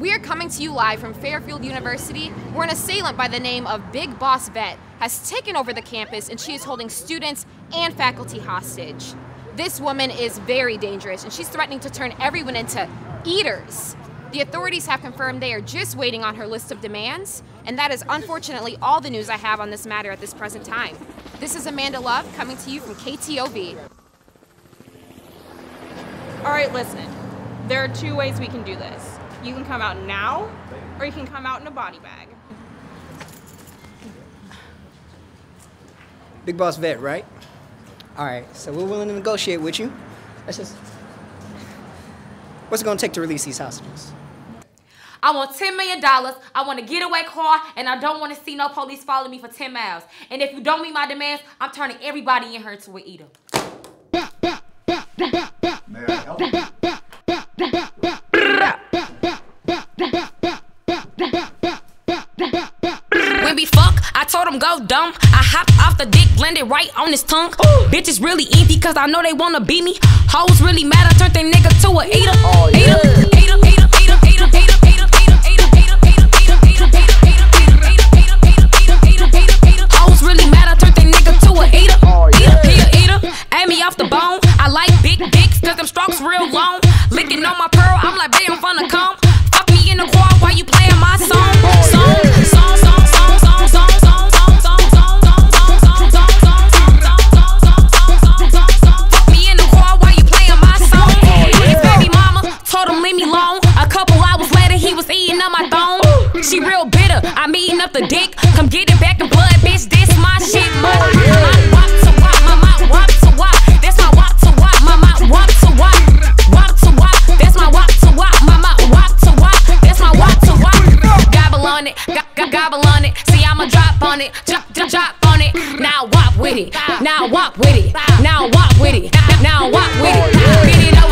We are coming to you live from Fairfield University, where an assailant by the name of Big Boss Vette has taken over the campus and she is holding students and faculty hostage. This woman is very dangerous and she's threatening to turn everyone into eaters. The authorities have confirmed they are just waiting on her list of demands, and that is unfortunately all the news I have on this matter at this present time. This is Amanda Love coming to you from KTOV. All right, listen. There are two ways we can do this. You can come out now, or you can come out in a body bag. Big Boss Vette, right? All right, so we're willing to negotiate with you. Let's just. What's it gonna take to release these hostages? I want $10 million. I want a getaway car, and I don't want to see no police follow me for 10 miles. And if you don't meet my demands, I'm turning everybody in here to an eater. May Him go dumb. I hopped off the dick, landed right on his tongue. Bitches really empty cause I know they wanna beat me. Hoes really mad, I turned their nigga to a eater. Eater, eater, eater, eater, eater, eater, eater, eater, eater, eater, eater, eater, eater, eater, eater, eater, eater, eater. Hoes really mad, I turned their nigga to a eater. Eater, eater, eater. Aim me off the bone. I like big dicks cause them strokes real long. Licking on my picking up the dick. Come get it back in blood, bitch. This my shit. My, my wop to wop, my my wop to wop. That's my wop to wop, my my wop to wop. Wop to wop. That's my wop to wop, my my wop to wop. That's my wop to wop. Gobble on it, go, go, gobble on it. See, I'ma drop on it, drop, drop, drop on it. Now wop with it, now wop with it, now wop with it, now wop with it. Get it over.